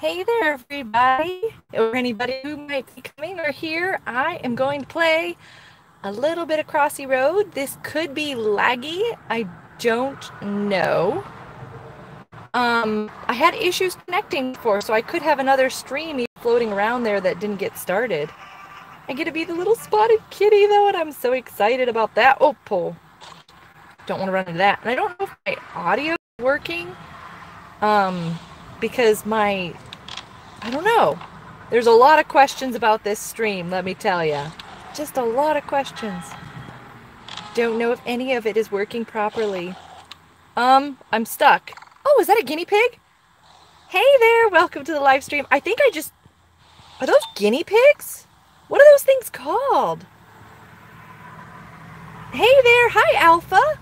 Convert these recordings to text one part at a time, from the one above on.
Hey there, everybody, or anybody who might be coming or here. I am going to play a little bit of Crossy Road. This could be laggy. I don't know. Um, I had issues connecting before, so I could have another stream floating around there that didn't get started. I get to be the little spotted kitty, though, and I'm so excited about that. Oh, pull. Don't want to run into that. And I don't know if my audio is working. Um, because my, I don't know. There's a lot of questions about this stream, let me tell you. Just a lot of questions. Don't know if any of it is working properly. Um, I'm stuck. Oh, is that a guinea pig? Hey there, welcome to the live stream. I think I just, are those guinea pigs? What are those things called? Hey there, hi Alpha.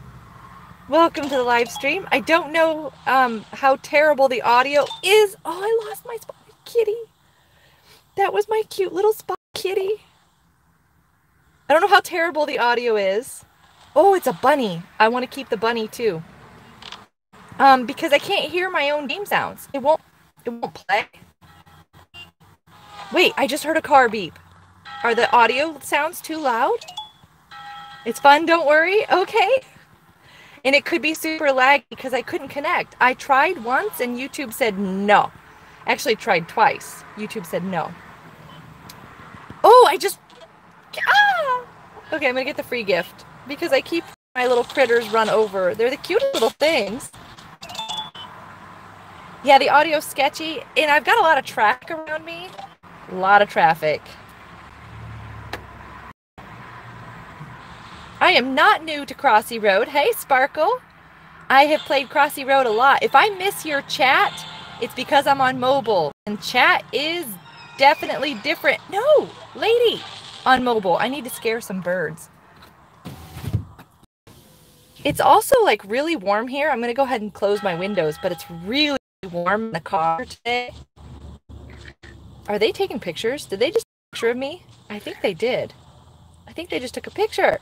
Welcome to the live stream. I don't know um, how terrible the audio is. Oh, I lost my spotted kitty. That was my cute little spot kitty. I don't know how terrible the audio is. Oh, it's a bunny. I want to keep the bunny too. Um, because I can't hear my own game sounds. It won't. It won't play. Wait, I just heard a car beep. Are the audio sounds too loud? It's fun. Don't worry. Okay and it could be super laggy because I couldn't connect. I tried once and YouTube said no. Actually tried twice. YouTube said no. Oh, I just ah! Okay, I'm gonna get the free gift because I keep my little critters run over. They're the cutest little things. Yeah, the audio's sketchy, and I've got a lot of track around me. A lot of traffic. I am not new to Crossy Road. Hey, Sparkle. I have played Crossy Road a lot. If I miss your chat, it's because I'm on mobile. And chat is definitely different. No, lady, on mobile. I need to scare some birds. It's also like really warm here. I'm going to go ahead and close my windows, but it's really warm in the car today. Are they taking pictures? Did they just take a picture of me? I think they did. I think they just took a picture.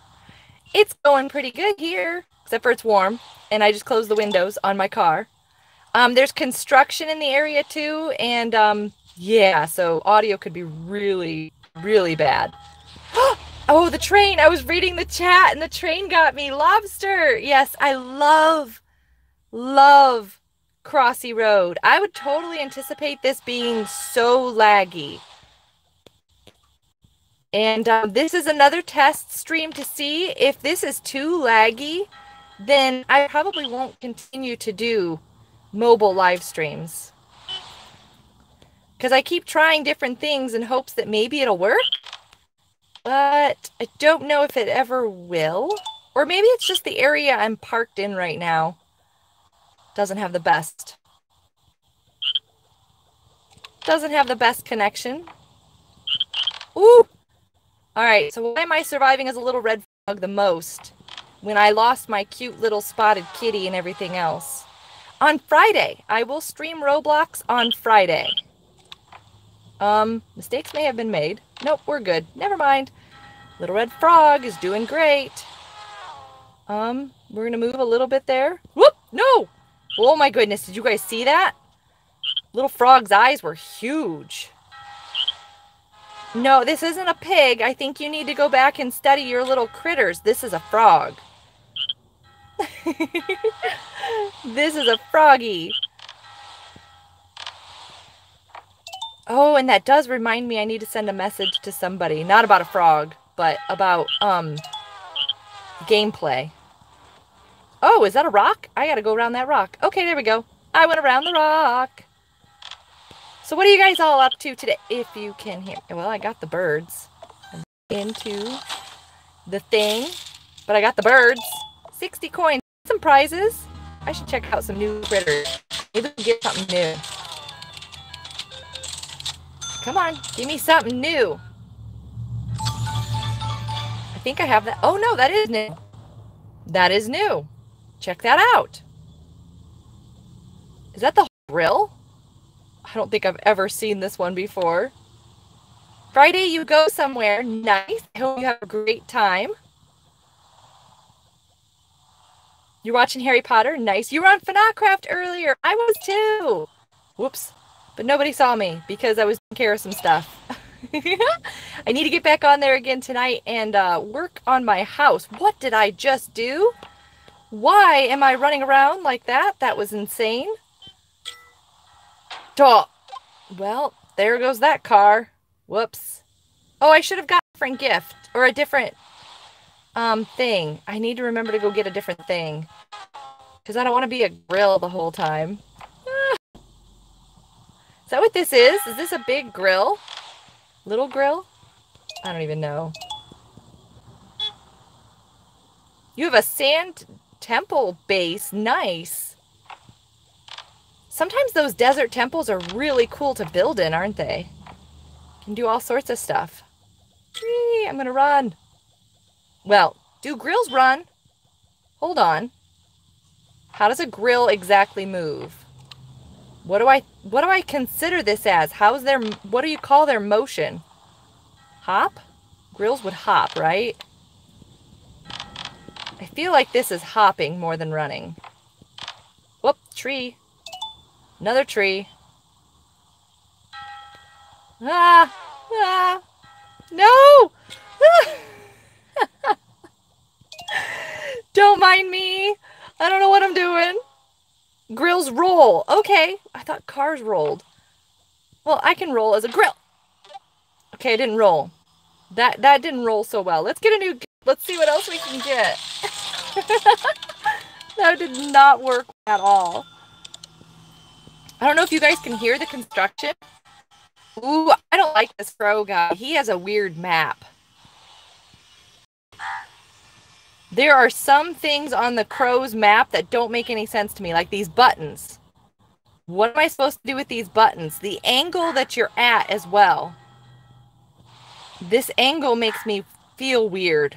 It's going pretty good here, except for it's warm, and I just closed the windows on my car. Um, there's construction in the area too, and um, yeah, so audio could be really, really bad. oh, the train! I was reading the chat, and the train got me. Lobster! Yes, I love, love Crossy Road. I would totally anticipate this being so laggy. And um, this is another test stream to see if this is too laggy, then I probably won't continue to do mobile live streams. Because I keep trying different things in hopes that maybe it'll work. But I don't know if it ever will. Or maybe it's just the area I'm parked in right now. Doesn't have the best. Doesn't have the best connection. Ooh, all right, so why am I surviving as a little red frog the most when I lost my cute little spotted kitty and everything else? On Friday, I will stream Roblox on Friday. Um, mistakes may have been made. Nope, we're good. Never mind. Little red frog is doing great. Um, we're gonna move a little bit there. Whoop! No! Oh my goodness, did you guys see that? Little frog's eyes were huge. No, this isn't a pig. I think you need to go back and study your little critters. This is a frog. this is a froggy. Oh, and that does remind me I need to send a message to somebody. Not about a frog, but about um gameplay. Oh, is that a rock? I gotta go around that rock. Okay, there we go. I went around the rock. So what are you guys all up to today? If you can hear. Well, I got the birds into the thing, but I got the birds. 60 coins. Some prizes. I should check out some new critters. Maybe we can get something new. Come on, give me something new. I think I have that. Oh no, that is new. That is new. Check that out. Is that the grill? I don't think I've ever seen this one before. Friday, you go somewhere nice. I hope you have a great time. You're watching Harry Potter? Nice. You were on Fanacraft earlier. I was too. Whoops. but nobody saw me because I was taking care of some stuff. I need to get back on there again tonight and uh, work on my house. What did I just do? Why am I running around like that? That was insane. Oh, well, there goes that car. Whoops. Oh, I should have got a different gift or a different um thing. I need to remember to go get a different thing. Because I don't want to be a grill the whole time. Is that what this is? Is this a big grill? Little grill? I don't even know. You have a sand temple base. Nice. Sometimes those desert temples are really cool to build in, aren't they? You Can do all sorts of stuff. Whee, I'm going to run. Well, do grills run? Hold on. How does a grill exactly move? What do I what do I consider this as? How's their what do you call their motion? Hop? Grills would hop, right? I feel like this is hopping more than running. Whoop, tree. Another tree. Ah! Ah! No! Don't mind me. I don't know what I'm doing. Grills roll. Okay. I thought cars rolled. Well, I can roll as a grill. Okay, I didn't roll. That that didn't roll so well. Let's get a new let's see what else we can get. that did not work at all. I don't know if you guys can hear the construction. Ooh, I don't like this crow guy. He has a weird map. There are some things on the crow's map that don't make any sense to me, like these buttons. What am I supposed to do with these buttons? The angle that you're at as well. This angle makes me feel weird.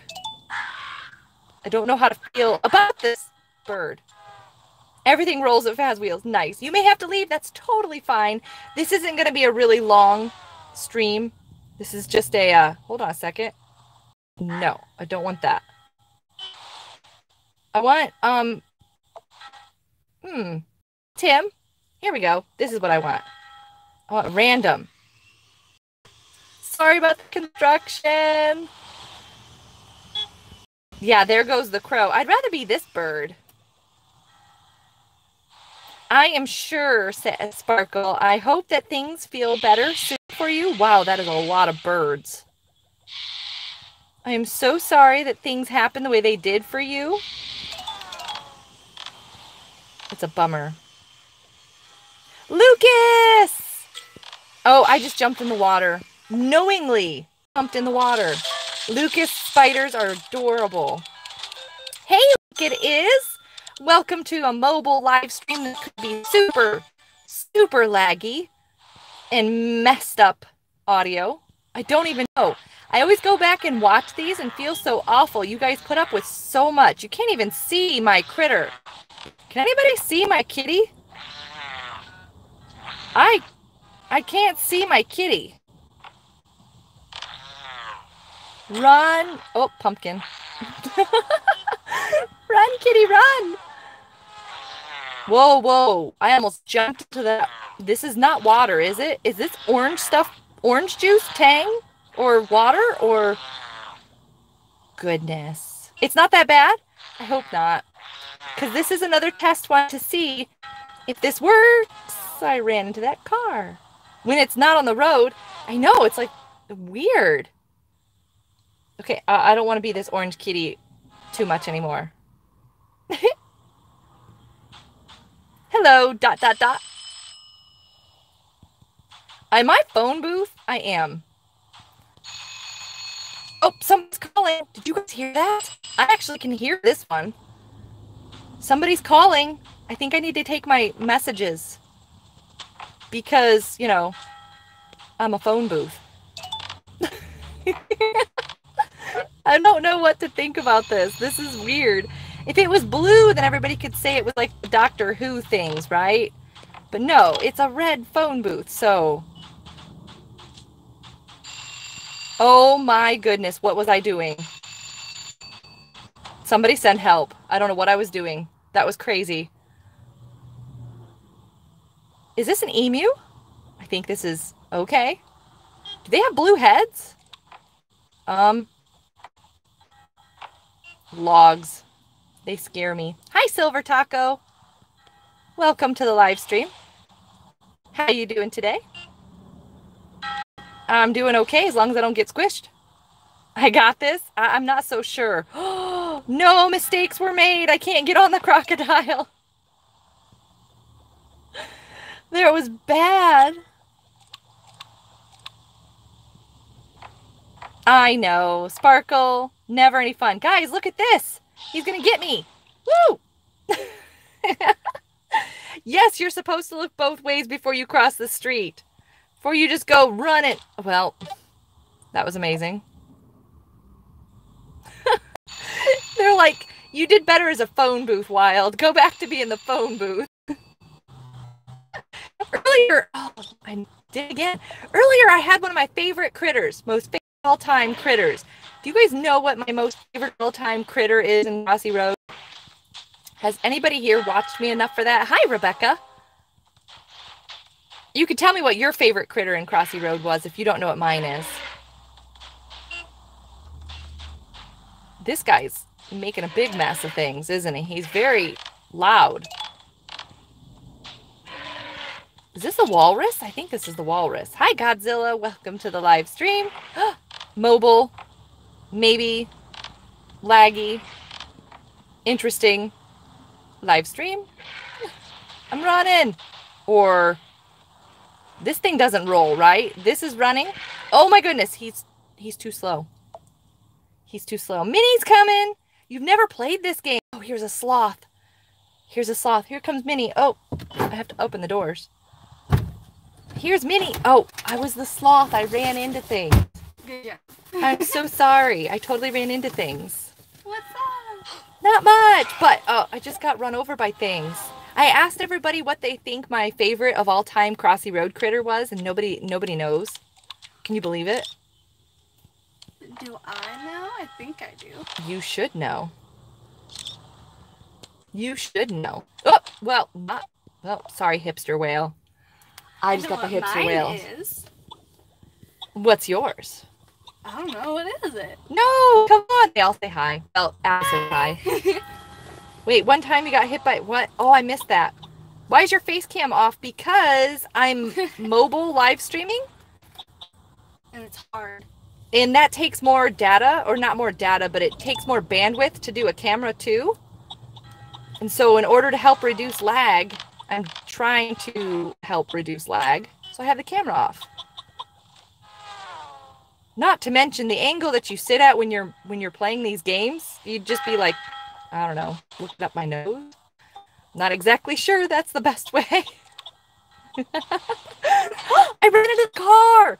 I don't know how to feel about this bird. Everything rolls at has wheels. Nice. You may have to leave. That's totally fine. This isn't going to be a really long stream. This is just a, uh, hold on a second. No, I don't want that. I want, um, hmm, Tim, here we go. This is what I want. I want random. Sorry about the construction. Yeah, there goes the crow. I'd rather be this bird. I am sure, said Sparkle. I hope that things feel better soon for you. Wow, that is a lot of birds. I am so sorry that things happened the way they did for you. It's a bummer. Lucas! Oh, I just jumped in the water. Knowingly jumped in the water. Lucas spiders are adorable. Hey, look, it is. Welcome to a mobile live stream that could be super, super laggy and messed up audio. I don't even know. I always go back and watch these and feel so awful. You guys put up with so much. You can't even see my critter. Can anybody see my kitty? I I can't see my kitty. Run. Oh, pumpkin. run, kitty, run. Whoa, whoa. I almost jumped to that. This is not water, is it? Is this orange stuff, orange juice, tang, or water, or... Goodness. It's not that bad? I hope not. Because this is another test one to see if this works. I ran into that car. When it's not on the road, I know, it's like weird. Okay, I don't want to be this orange kitty too much anymore. Hello, dot, dot, dot. Am I phone booth? I am. Oh, someone's calling. Did you guys hear that? I actually can hear this one. Somebody's calling. I think I need to take my messages. Because, you know, I'm a phone booth. I don't know what to think about this. This is weird. If it was blue, then everybody could say it was like Doctor Who things, right? But no, it's a red phone booth, so. Oh my goodness, what was I doing? Somebody send help. I don't know what I was doing. That was crazy. Is this an emu? I think this is okay. Do they have blue heads? Um, logs. They scare me. Hi, Silver Taco. Welcome to the live stream. How are you doing today? I'm doing okay as long as I don't get squished. I got this. I- am not so sure. no mistakes were made. I can't get on the crocodile. there was bad. I know. Sparkle. Never any fun. Guys, look at this. He's going to get me. Woo! yes, you're supposed to look both ways before you cross the street. Before you just go run it. Well, that was amazing. They're like, you did better as a phone booth, Wild. Go back to being the phone booth. Earlier, oh, I did again. Earlier, I had one of my favorite critters, most all-time critters. Do you guys know what my most favorite all-time critter is in Crossy Road? Has anybody here watched me enough for that? Hi, Rebecca. You could tell me what your favorite critter in Crossy Road was if you don't know what mine is. This guy's making a big mess of things, isn't he? He's very loud. Is this a walrus? I think this is the walrus. Hi, Godzilla. Welcome to the live stream. Mobile, maybe, laggy, interesting live stream. I'm running. Or this thing doesn't roll, right? This is running. Oh my goodness, he's he's too slow. He's too slow. Minnie's coming. You've never played this game. Oh, here's a sloth. Here's a sloth. Here comes Minnie. Oh, I have to open the doors. Here's Minnie. Oh, I was the sloth. I ran into things. Good job. I'm so sorry. I totally ran into things. What's up? Not much, but oh, I just got run over by things. I asked everybody what they think my favorite of all time Crossy Road critter was, and nobody nobody knows. Can you believe it? Do I know? I think I do. You should know. You should know. Oh, well, not. Well, sorry, hipster whale. I just got the hipster whale. Is. What's yours? I don't know. What is it? No, come on. They all say hi. Well, Al says hi. Wait, one time you got hit by what? Oh, I missed that. Why is your face cam off? Because I'm mobile live streaming and it's hard. and that takes more data, or not more data, but it takes more bandwidth to do a camera too. And so, in order to help reduce lag, I'm trying to help reduce lag. So I have the camera off. Not to mention the angle that you sit at when you're when you're playing these games, you'd just be like, I don't know, looking up my nose. Not exactly sure that's the best way. I ran into the car.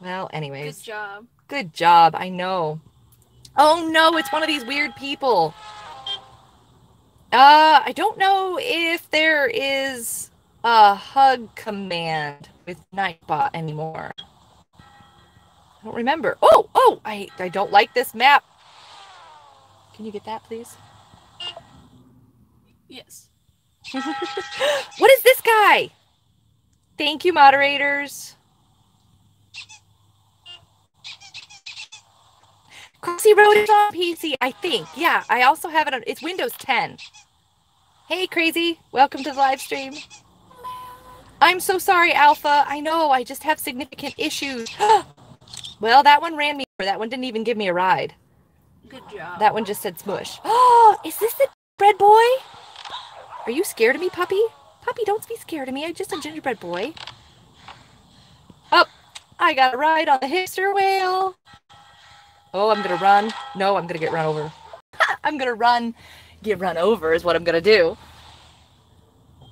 Well, anyways, Good job. good job. I know. Oh no, it's one of these weird people. Uh, I don't know if there is a hug command with Nightbot anymore. I don't remember. Oh, oh, I I don't like this map. Can you get that, please? Yes. what is this guy? Thank you, moderators. Crossy Road is on PC, I think. Yeah, I also have it on. It's Windows 10. Hey, crazy. Welcome to the live stream. I'm so sorry, Alpha. I know, I just have significant issues. Oh, well, that one ran me over. That one didn't even give me a ride. Good job. That one just said smush. Oh, is this the bread boy? Are you scared of me, puppy? Puppy, don't be scared of me. I'm just a gingerbread boy. Oh, I got a ride on the hipster whale. Oh, I'm gonna run. No, I'm gonna get run over. I'm gonna run. Get run over is what I'm gonna do.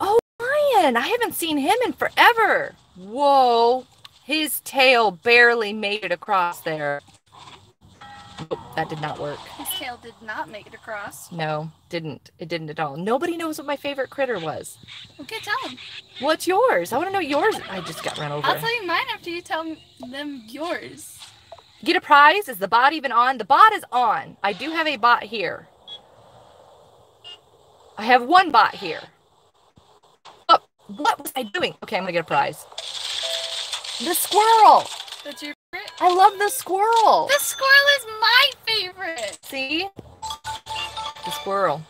Oh, lion! I haven't seen him in forever. Whoa, his tail barely made it across there. Nope, that did not work. His tail did not make it across. No, didn't. It didn't at all. Nobody knows what my favorite critter was. Okay, tell him. What's yours? I want to know yours. I just got run over. I'll tell you mine after you tell them yours. Get a prize. Is the bot even on? The bot is on. I do have a bot here. I have one bot here. Oh, what was I doing? Okay, I'm gonna get a prize. The squirrel. That's your favorite? I love the squirrel. The squirrel is my favorite. See? The squirrel.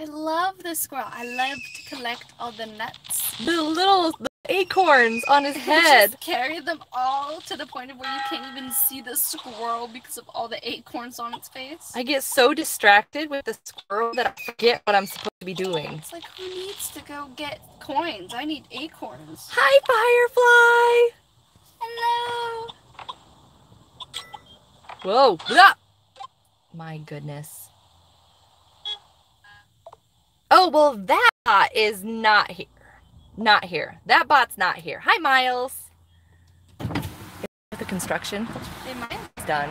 I love the squirrel. I love to collect all the nuts. The little the acorns on his head. Just carry them all to the point of where you can't even see the squirrel because of all the acorns on its face. I get so distracted with the squirrel that I forget what I'm supposed to be doing. It's like who needs to go get coins? I need acorns. Hi, Firefly! Hello. Whoa! Ah! My goodness. Oh, well, that is not here. Not here. That bot's not here. Hi, Miles. The construction They might. is done.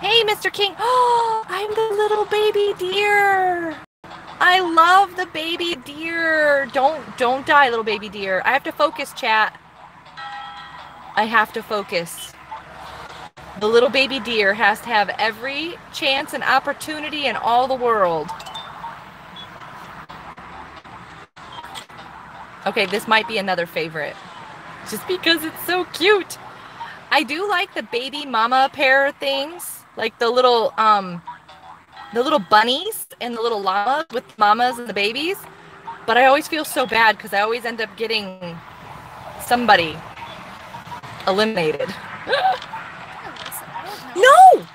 Hey, Mr. King. Oh, I'm the little baby deer. I love the baby deer. Don't don't die, little baby deer. I have to focus, chat. I have to focus. The little baby deer has to have every chance and opportunity in all the world. Okay, this might be another favorite. Just because it's so cute. I do like the baby mama pair things, like the little um the little bunnies and the little llamas with mamas and the babies. But I always feel so bad because I always end up getting somebody eliminated. Listen, I don't know. No!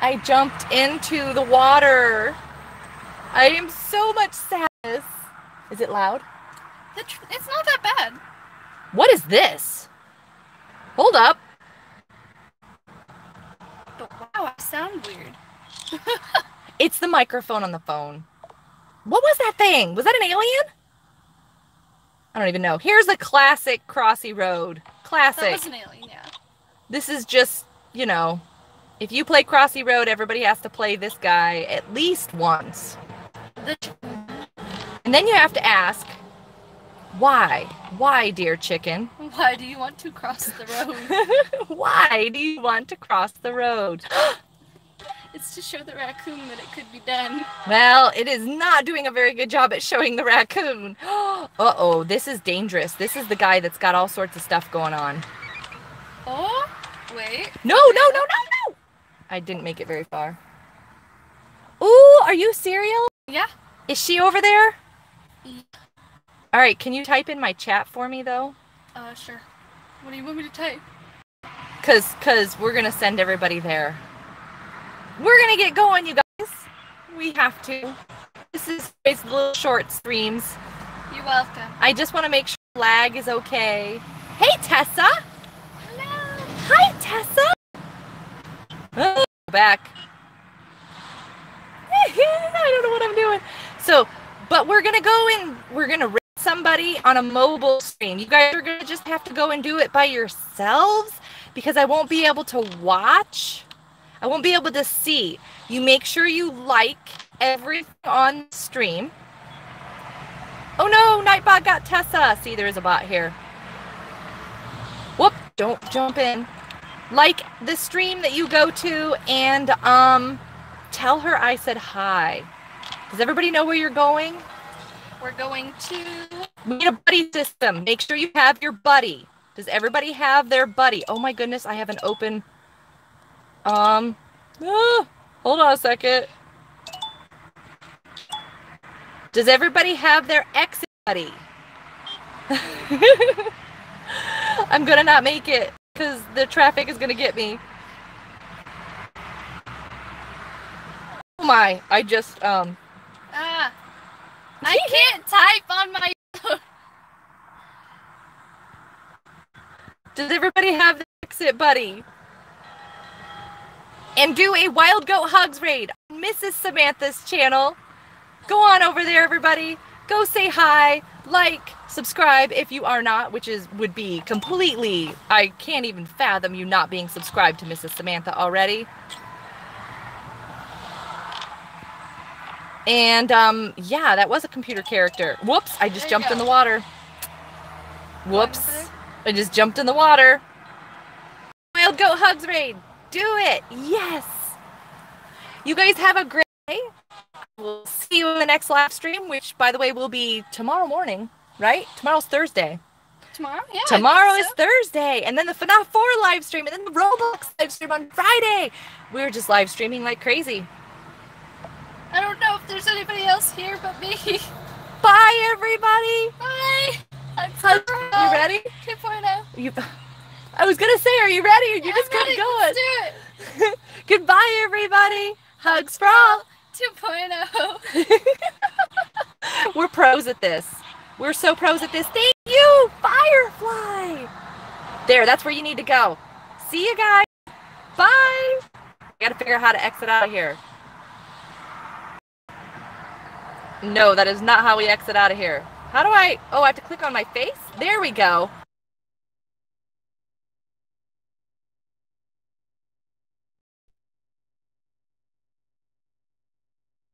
I jumped into the water. I am so much sadness. Is it loud? Tr- it's not that bad. What is this? Hold up. But wow, I sound weird. It's the microphone on the phone. What was that thing? Was that an alien? I don't even know. Here's a classic Crossy Road. Classic. That was an alien, yeah. This is just, you know, if you play Crossy Road, everybody has to play this guy at least once. The And then you have to ask, why? Why, dear chicken? why do you want to cross the road? why do you want to cross the road? it's to show the raccoon that it could be done. Well, it is not doing a very good job at showing the raccoon. uh oh, this is dangerous. This is the guy that's got all sorts of stuff going on. Oh, wait. No, no, no, no, no! I didn't make it very far. Ooh, are you cereal? Yeah. Is she over there? All right, can you type in my chat for me though? Uh, sure. What do you want me to type? Cause, cause we're gonna send everybody there. We're gonna get going, you guys. We have to. This is it's little short streams. You're welcome. I just want to make sure lag is okay. Hey, Tessa. Hello. Hi, Tessa. Oh, back. I don't know what I'm doing. So, but we're gonna go and we're gonna rate somebody on a mobile stream. You guys are gonna just have to go and do it by yourselves because I won't be able to watch. I won't be able to see. You make sure you like everything on stream. Oh no, Nightbot got Tessa. See, there is a bot here. Whoop, don't jump in. Like the stream that you go to and um tell her I said hi. Does everybody know where you're going? We're going to. We need a buddy system. Make sure you have your buddy. Does everybody have their buddy? Oh my goodness, I have an open um ah, hold on a second. Does everybody have their exit buddy? I'm gonna not make it because the traffic is gonna get me. Oh my, I just um. I can't type on my. Does everybody have the exit buddy? And do a Wild Goat Hugs raid on Mrs. Samantha's channel. Go on over there, everybody. Go say hi, like, subscribe if you are not, which is would be completely I can't even fathom you not being subscribed to Mrs. Samantha already. And um yeah, that was a computer character. Whoops, I just There you jumped in the water. Whoops. I just jumped in the water. Wild Goat Hugs Raid. Do it. Yes. You guys have a great day. we'll see you in the next live stream, which, by the way, will be tomorrow morning, right? Tomorrow's Thursday. Tomorrow? Yeah. Tomorrow is so. Thursday, and then the FNAF 4 live stream, and then the Roblox live stream on Friday. We're just live streaming like crazy. I don't know if there's anybody else here but me. Bye, everybody. Bye. I'm sorry. You ready? 2.0. You, I was gonna say, are you ready? You Yeah, just kept ready. going. Let's do it. Goodbye, everybody. Hugs for all. 2.0. We're pros at this. We're so pros at this. Thank you, Firefly. There, that's where you need to go. See you guys. Bye. I gotta figure out how to exit out of here. No, that is not how we exit out of here. How do I? Oh, I have to click on my face? There we go.